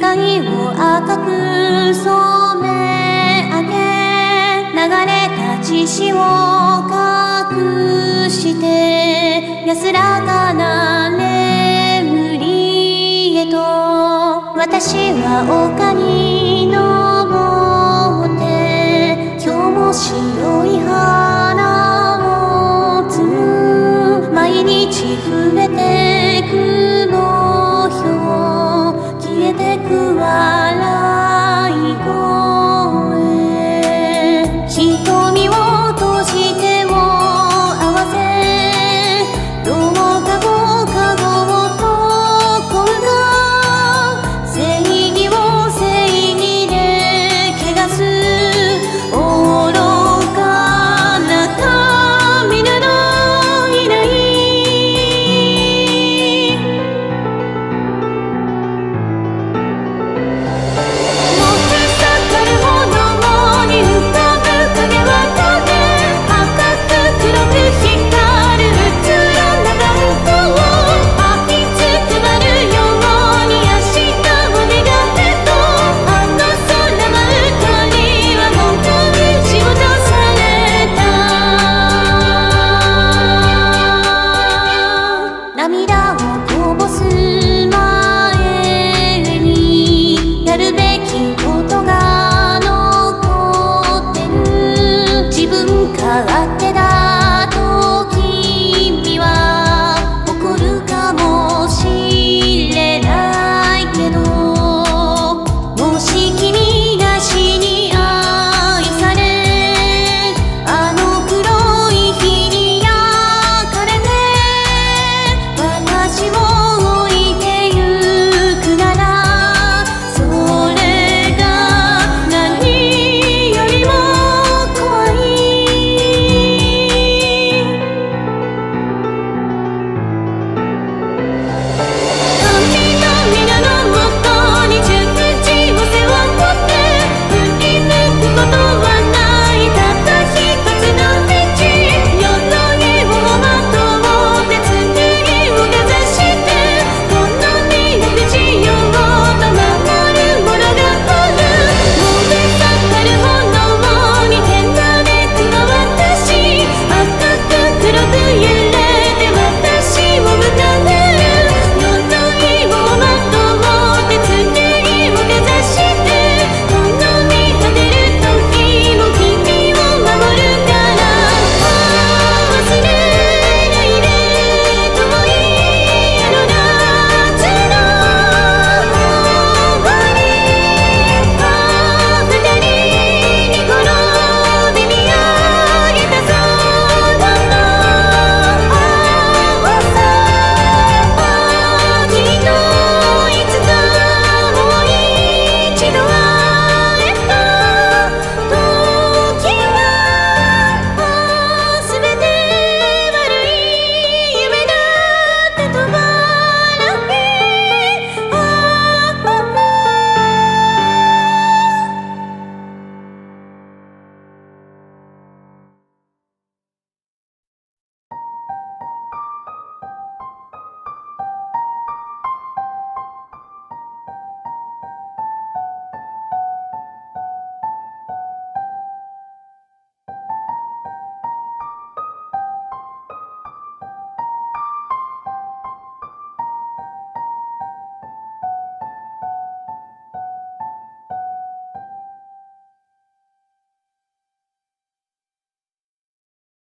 光を赤く染め上げ流れた血潮を隠して安らかな眠りへと私は丘に登